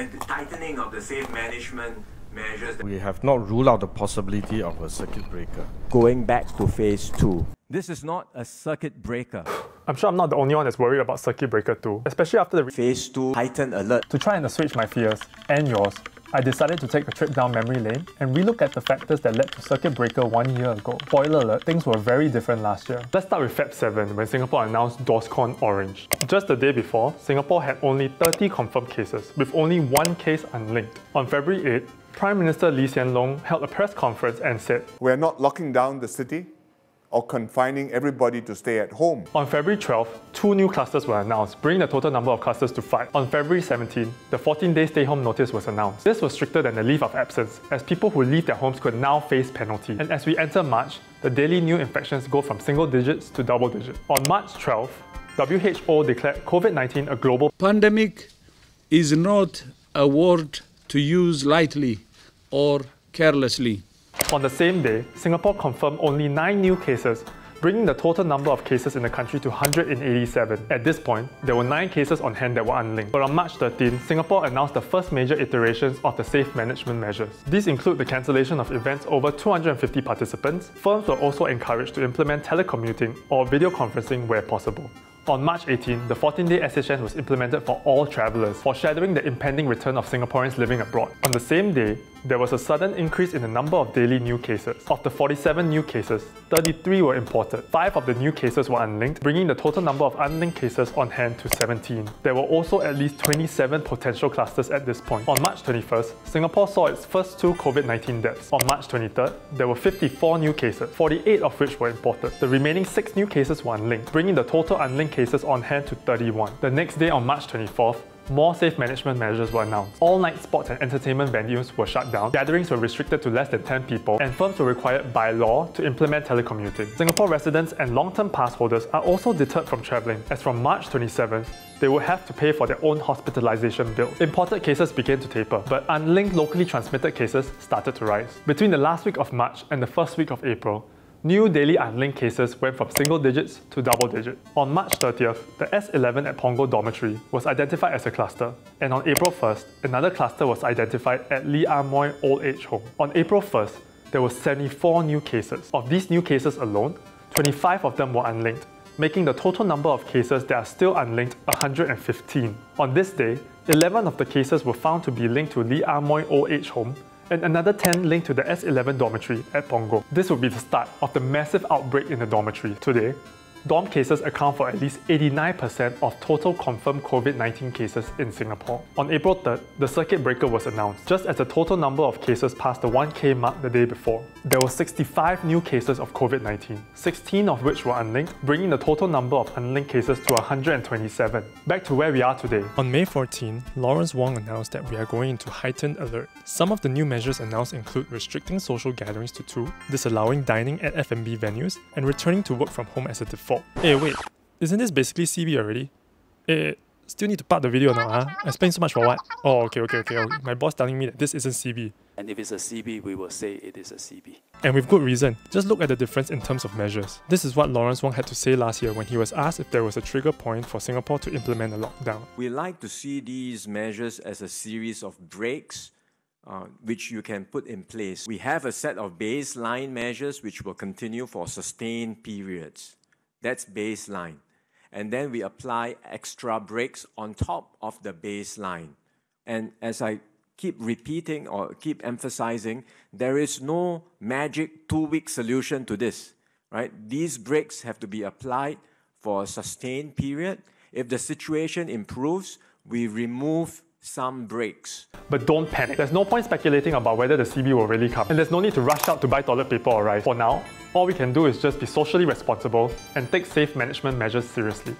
and the tightening of the safe management measures. We have not ruled out the possibility of a circuit breaker. Going back to phase two. This is not a circuit breaker. I'm sure I'm not the only one that's worried about circuit breaker 2, especially after the Phase 2 heightened alert. To try and assuage my fears, and yours, I decided to take a trip down memory lane and relook at the factors that led to circuit breaker one year ago. Spoiler alert, things were very different last year. Let's start with Feb 7 when Singapore announced DORSCON orange. Just the day before, Singapore had only 30 confirmed cases, with only one case unlinked. On February 8, Prime Minister Lee Hsien Loong held a press conference and said, We're not locking down the city or confining everybody to stay at home. On February 12, two new clusters were announced, bringing the total number of clusters to five. On February 17, the 14-day stay-home notice was announced. This was stricter than the leave of absence, as people who leave their homes could now face penalty. And as we enter March, the daily new infections go from single digits to double digits. On March 12, WHO declared COVID-19 a global pandemic is not a word to use lightly or carelessly. On the same day, Singapore confirmed only 9 new cases, bringing the total number of cases in the country to 187. At this point, there were 9 cases on hand that were unlinked. But on March 13, Singapore announced the first major iterations of the safe management measures. These include the cancellation of events over 250 participants. Firms were also encouraged to implement telecommuting or video conferencing where possible. On March 18, the 14-day SHN was implemented for all travellers, foreshadowing the impending return of Singaporeans living abroad. On the same day, there was a sudden increase in the number of daily new cases. Of the 47 new cases, 33 were imported. 5 of the new cases were unlinked, bringing the total number of unlinked cases on hand to 17. There were also at least 27 potential clusters at this point. On March 21st, Singapore saw its first two COVID-19 deaths. On March 23rd, there were 54 new cases, 48 of which were imported. The remaining 6 new cases were unlinked, bringing the total unlinked cases on hand to 31. The next day on March 24th, more safe management measures were announced. All night sports and entertainment venues were shut down, gatherings were restricted to less than 10 people, and firms were required by law to implement telecommuting. Singapore residents and long-term pass holders are also deterred from travelling, as from March 27th, they will have to pay for their own hospitalization bill. Imported cases began to taper, but unlinked locally transmitted cases started to rise. Between the last week of March and the first week of April, New daily unlinked cases went from single digits to double digits. On March 30th, the S11 at Punggol Dormitory was identified as a cluster, and on April 1st, another cluster was identified at Lee Ah Mooi Old Age Home. On April 1st, there were 74 new cases. Of these new cases alone, 25 of them were unlinked, making the total number of cases that are still unlinked 115. On this day, 11 of the cases were found to be linked to Lee Ah Mooi Old Age Home, and another 10 linked to the S11 dormitory at Punggol. This would be the start of the massive outbreak in the dormitory. Today, dorm cases account for at least 89% of total confirmed COVID-19 cases in Singapore. On April 3rd, the circuit breaker was announced, just as the total number of cases passed the 1k mark the day before. There were 65 new cases of COVID-19, 16 of which were unlinked, bringing the total number of unlinked cases to 127. Back to where we are today. On May 14, Lawrence Wong announced that we are going into heightened alert. Some of the new measures announced include restricting social gatherings to two, disallowing dining at F&B venues, and returning to work from home as a default fault. Hey, wait, isn't this basically CB already? Hey, still need to part the video now, huh? I spent so much for what? Oh, okay, okay, okay. My boss telling me that this isn't CB. And if it's a CB, we will say it is a CB. And with good reason. Just look at the difference in terms of measures. This is what Lawrence Wong had to say last year when he was asked if there was a trigger point for Singapore to implement a lockdown. We like to see these measures as a series of brakes uh, which you can put in place. We have a set of baseline measures which will continue for sustained periods. That's baseline. And then we apply extra brakes on top of the baseline. And as I keep repeating or keep emphasizing, there is no magic two-week solution to this, right? These brakes have to be applied for a sustained period. If the situation improves, we remove some brakes. But don't panic. There's no point speculating about whether the CB will really come. And there's no need to rush out to buy toilet paper or rice. For now, all we can do is just be socially responsible and take safe management measures seriously.